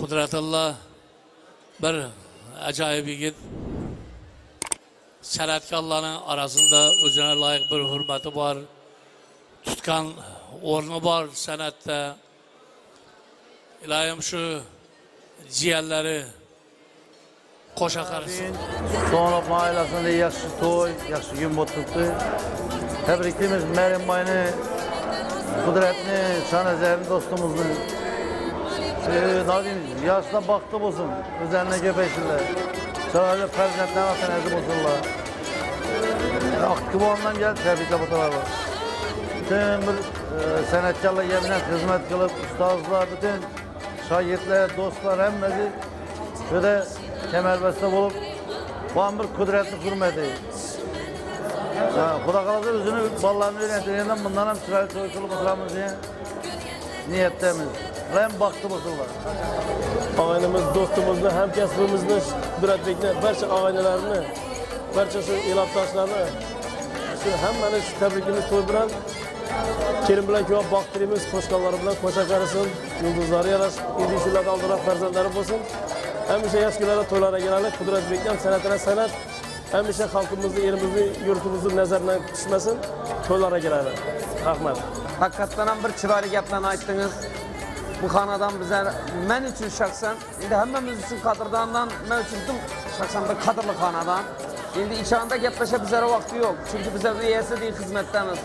Kudretullah bir acayip yigit. San'atkorlarning arasında o'zine layık bir hurmati bor. Tutgan o'rni bor san'atda. Iloyim shu jiyanlari qo'sha qarasin. Sonra ailesinde yaxşı toy, yaxşı gün botuttu. Tebrikimiz Meryem Bayını, Kudretini, Şanezer'in dostumuzu. Ee, ne diyeyim, yaşta baktı olsun, üzerine göbeşirler. Sadece prezidentler atın ezip olsunlar. Aktif olandan geldi tebrikler bu tarafa. Bütün bir e, sanatkarlar yerine hizmet kılıp, ustazlar, bütün şagirdler, dostlar, hemmesi şöyle kemerbeste olup Van bir kudretli. Ha, Kuda kalası özünü ballarını yönetirinden bundan hem sırayla toy kılıp oturamız diye niyettemiz. Ben baktı bakırlar. Ağaynimiz, dostumuzni, hamkasbimizni, Duratbekni, barcha og'aynilarini, barcha shu elobdoshlarni shu hammani shu tabrikimiz to'y bilan kelin bilan kuyov boqtirimiz, qo'shqonlari bilan qo'sha qarisin, yulduzlari yarash, endi shulardan oldinroq farzandlari bo'lsin. Hamisha yosh kunlarda to'ylarga kelalik, Qudratbekni ham san'atini san'at, hamisha xalqimizni, elimizni, yurtimizni nazardan tushmasin, to'ylarga keladi. Rahmat. Hakikaten ham bir chiroyli gaplarni aytdingiz. Bu xonadon bizlar men uchun shaxsan, endi hammamiz uchun qadrdondan, men uchun butun shaxsan bir qadrli xonadon. Endi ichonda gaplashib bizlara vaqti yo'q. Chunki bizlar uyasi deyil xizmatdamiz.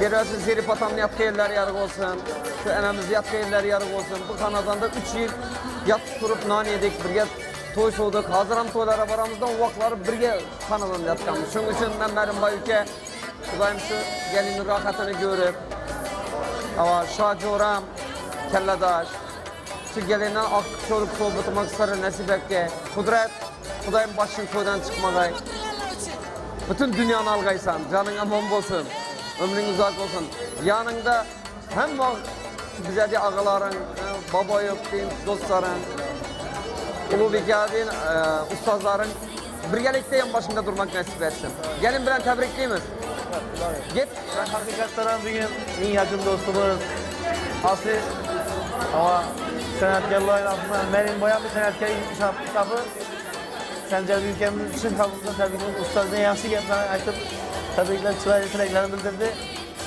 Berasi Zeri Patamni yatqa yerlari yarıq olsun. Şu enamizni yatqa yerlari yarıq olsun. Bu xonadonda 3 yil yatib turib non yedik, birga to'y so'dik. Hozir ham to'ylarga boramizdan vaqtlari birga xonadonda yotganmiz. Shuning uchun men Marimboy uka Xudoyim shu gelinni rohatini ko'rib, Ama Şahcoram, Kelladaş, şu gelinden ak çoluk sohbeti maksarı nasip etke, kudret, Kudayım başın toydan çıkmagay. Bütün dünyanı algaysan, canın aman olsun, ömrün uzak olsun. Yanında hem bize de ağaların, baba yok dostların, ulu bekadin, e, ustazların birgelikte yan başında durmak nasip etsin. Gelin bilen tebrikliyimiz. Git. Ben hakikaten bugün en yakın dostumuz Aslı Ama sanatkarların altından benim bayağı bir sanatkar çarptı kapı. Sancar ülkemiz için kapımızda ki, ustazına yansı geldi. Açıp tebrikler, çılar yeteneklerini bildirdi.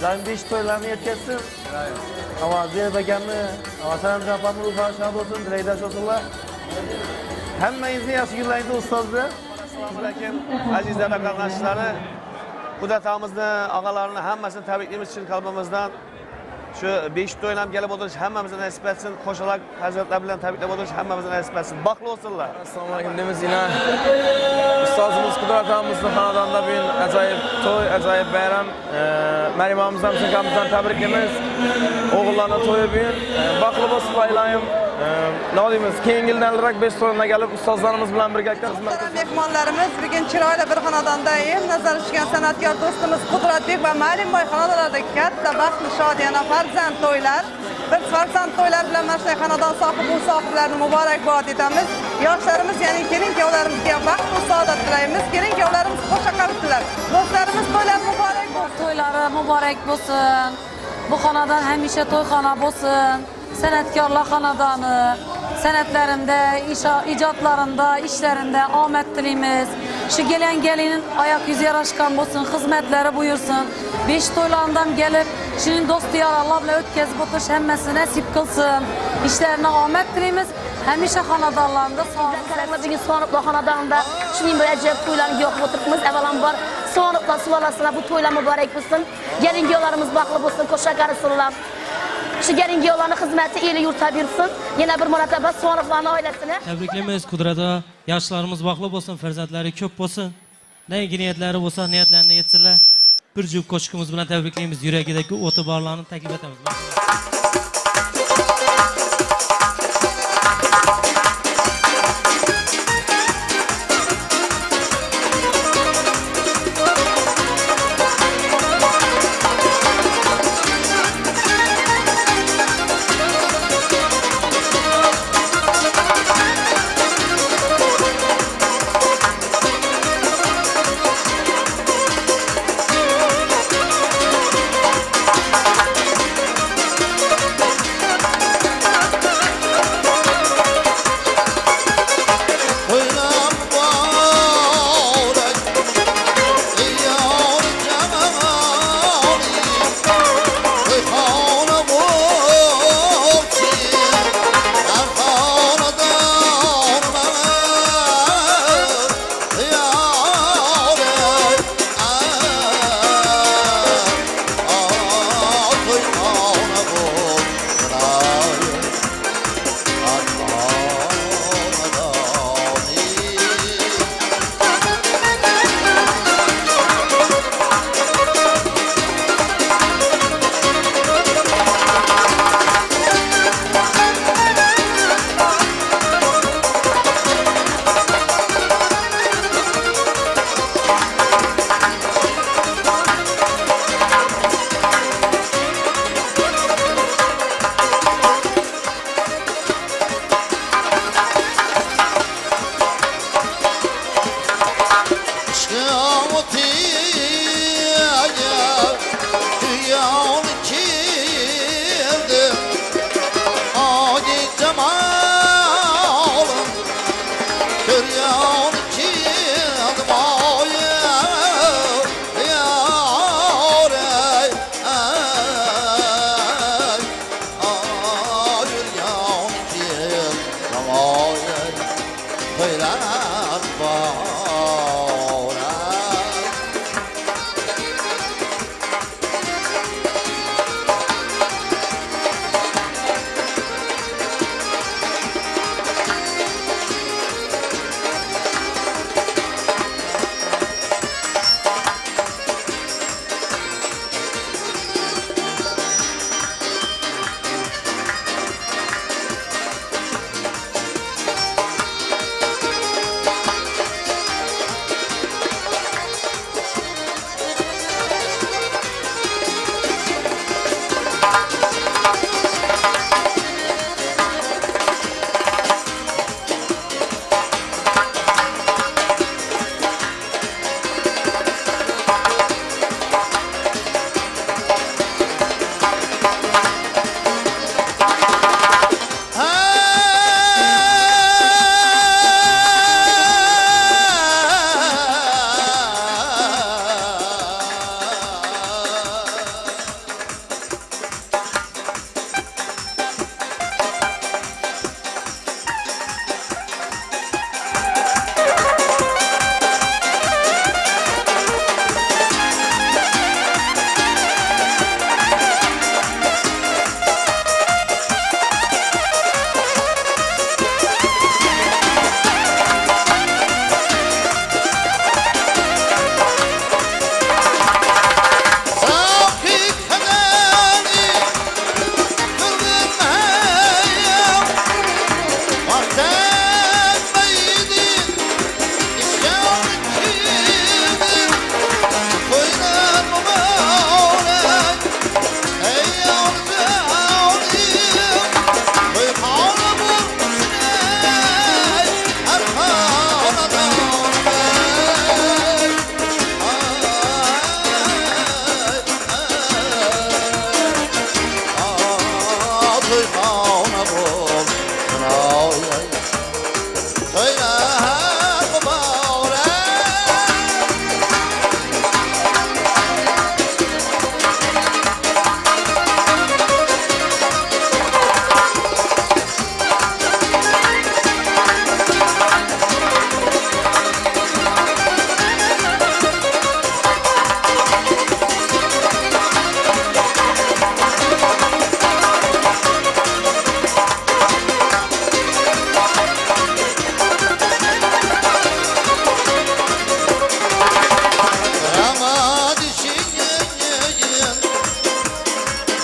Zaten bir iş toylarını yetketsin. Ama Ziya Bekanlı, ama sanat kapamlı Urfa şahat olsun, Dileyda Şokullah. Hemmeyizin yaşı günlerinde ustazdı. Selamünaleyküm. Aziz devlet kardeşleri, bu datamızda ağalarını hemmesini tebrikliğimiz için kalbimizden Shu 5 to'ylam kelib o'tirish hammamizga nasib etsin. Qo'shaloq hazratlar bilan tabriklab o'tirish hammamizga nasib etsin. Baxtli bo'lsinlar. Assalomu alaykum deymiz yine. Ustozimiz Qudratamizni xonadonda bugun ajoyib to'y, ajoyib bayram. Maryam onamizdan, Sinkamizdan tabriklaymiz. O'g'illarning to'yi bugun. Baxtli bo'lsinlar iloyim. Nima deymiz? Keyingi yildanroq 5 to'yga kelib ustozlarimiz bilan birga xizmat Mehmonlarimiz bugun chiroyli bir xonadondayim. Nazar tushgan san'atkor do'stimiz Qudratbek va Malimboy xonadonlarida katta baxtli shodiyona farzand to'ylar. Biz farzand to'ylari bilan mana shunday xonadon sohibi bu sohiblarni muborakbod etamiz. Yoshlarimiz ya'ni kelin kuyovlarimizga baxt va saodat tilaymiz. Kelin kuyovlarimiz qo'sha qarishdilar. Do'stlarimiz to'ylar muborak bo'lsin. to'ylari muborak bo'lsin bu xonadon hamisha to'yxona bo'lsin san'atkorlar xonadoni san'atlarında iş- ijodlarında ishlarında omad tilaymiz shu kelgan gelinin oyoq yuzi yarashgan bo'lsin xizmatlari buyursin besh to'ylardan kelib shuning do'sti yorlar bilan o'tkazib o'tirish hammasi nasib qilsin ishlarini omad tilaymiz hamisha xonadonlarında sog'lik Ama bugün Soğanıklı Hanadağı'nda şunun böyle acayip toylarını yok oturtmamız. Evvelan Soğanıklı suvalasına bu toylar mübarek olsun. Gelin yollarımız baklı olsun, koşa karısınlar. Şu gelin yollarını hizmeti ili yurta bilsin. yana bir marotaba suvonovlarni oilasini Tabriklaymiz Kudrat'a. Yoshlarimiz baxtli bo'lsin, farzandlari ko'p bo'lsin. Nayingi niyatlari bo'lsa, niyatlarini yetsinlar. Bir juft qo'shiqimiz bilan tabriklaymiz. Yuragidagi o'ti borlarni taklif etamiz. 可以的